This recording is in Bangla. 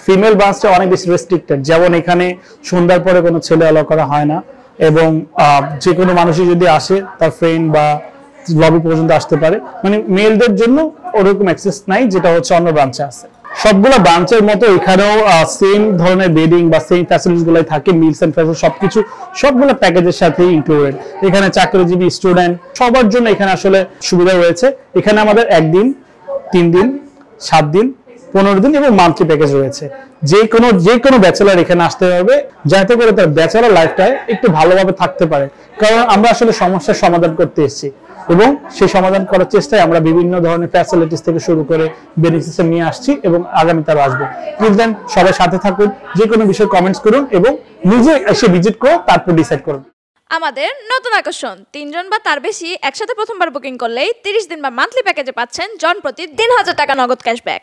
ফিমেল ব্রাঞ্চটা অনেক বেশি রেস্ট্রিক্টেড যেমন এখানে সন্ধ্যার পরে কোনো ছেলে অ্যালাউ করা হয় না এবং যে কোনো মানুষই যদি আসে, তার ফ্রেন্ড বা লবি পর্যন্ত আসতে পারে। মানে মেলদের জন্য ওরকম অ্যাক্সেস নাই, যেটা হচ্ছে অন্য ব্রাঞ্চে আছে। সবগুলো ব্রাঞ্চের মতো এখানেও সেম ধরনের বেডিং বা সেম ফ্যাসিলিটিস গুলাই থাকে মিলস এন্ড ফ্যাসিলিটি সবকিছু সবগুলো প্যাকেজের সাথে ইনক্লুডেড এখানে চাকরিজীবী স্টুডেন্ট সবার জন্য এখানে আসলে সুবিধা রয়েছে। এখানে আমাদের একদিন তিন দিন সাত দিন পনেরো দিন এবং মান্থলি প্যাকেজ রয়েছে। যে কোনো যে কোনো ব্যাচেলার এখানে আসতে পারবে যাতে করে তার ব্যাচেলার লাইফটায় একটু ভালোভাবে থাকতে পারে। কারণ আমরা আসলে সমস্যার সমাধান করতে এসেছি এবং সেই সমাধান করার চেষ্টায় আমরা বিভিন্ন ধরনের ফ্যাসিলিটিস থেকে শুরু করে বেনিফিটস নিয়ে আসছি এবং আগামীতে আসব। প্লিজ দেন সবাই সাথে থাকুন, যে কোনো বিষয়ে কমেন্টস করুন এবং নিজে এসে ভিজিট করে তারপর ডিসাইড করুন। আমাদের নতুন আকর্ষণ, তিনজন বা তার বেশি একসাথে প্রথমবার বুকিং করলেই তিরিশ দিন বা মান্থলি প্যাকেজে পাচ্ছেন জন প্রতি তিন হাজার টাকা নগদ ক্যাশব্যাক